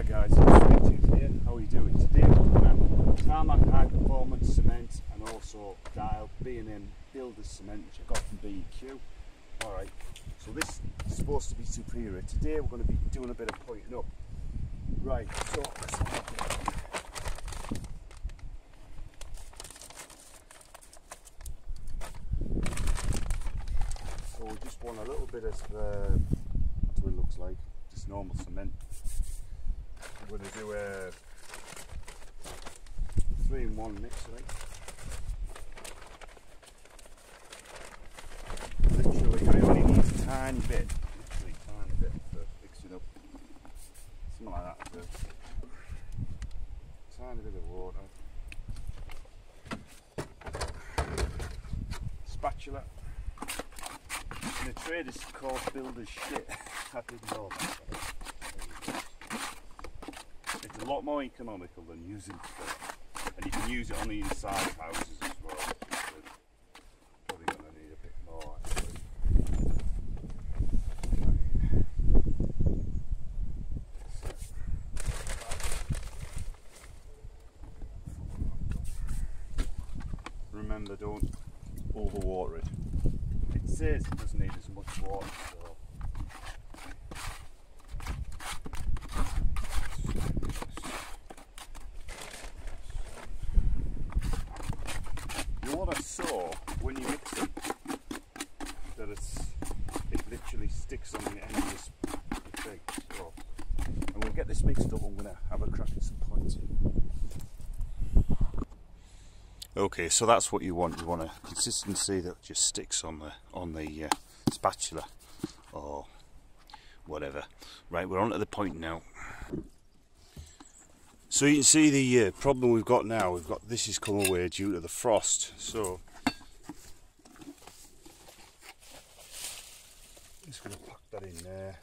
Hi guys, Richard here. How are you doing? Today we're looking at Tarmac High Performance Cement and also Dial B&M Builders Cement which I got from B&Q. Alright, so this is supposed to be superior. Today we're going to be doing a bit of pointing up. Right, so. So we just want a little bit of, uh, what it looks like, just normal cement. I'm going to do a three in one mix, right? Literally, I only need a tiny bit, literally tiny bit to mix it up. Something like that. To, tiny bit of water. Spatula. In the trade it's called builder's shit. I didn't know that. Lot more economical than using stuff. And you can use it on the inside of houses as well. Probably going to need a bit more actually. Remember, don't overwater it. It says it doesn't need as much water, so You want to saw when you mix it that it's it literally sticks on the end of this thing. So, and we'll get this mixed up. I'm gonna have a crack at some pointing. Okay, so that's what you want. You want a consistency that just sticks on the on the uh, spatula or whatever. Right, we're on to the point now. So you can see the uh, problem we've got now. We've got this has come away due to the frost. So just going to pack that in there.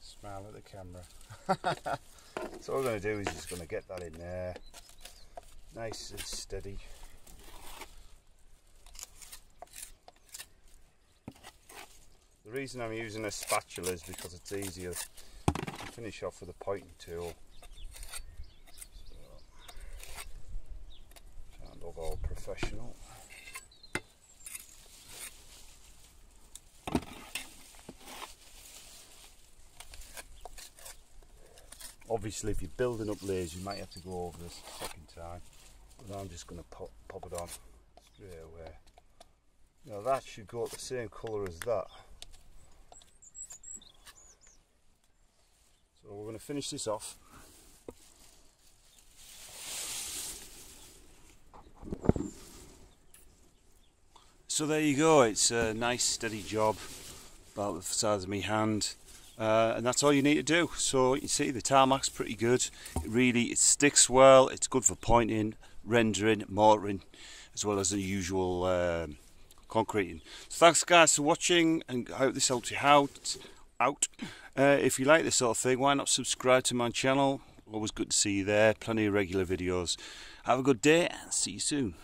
Smile at the camera. so what we're going to do is just going to get that in there, nice and steady. The reason I'm using a spatula is because it's easier to finish off with a pointing tool. So, sound of all professional. Obviously if you're building up layers you might have to go over this a second time. But I'm just going to pop, pop it on straight away. Now that should go the same colour as that. So we're going to finish this off. So there you go, it's a nice steady job about the size of my hand uh, and that's all you need to do. So you see the tarmac's pretty good, it really it sticks well, it's good for pointing, rendering, mortaring as well as the usual um, concreting. So thanks guys for watching and I hope this helps you out. Out. Uh, if you like this sort of thing, why not subscribe to my channel? Always good to see you there. Plenty of regular videos. Have a good day and see you soon.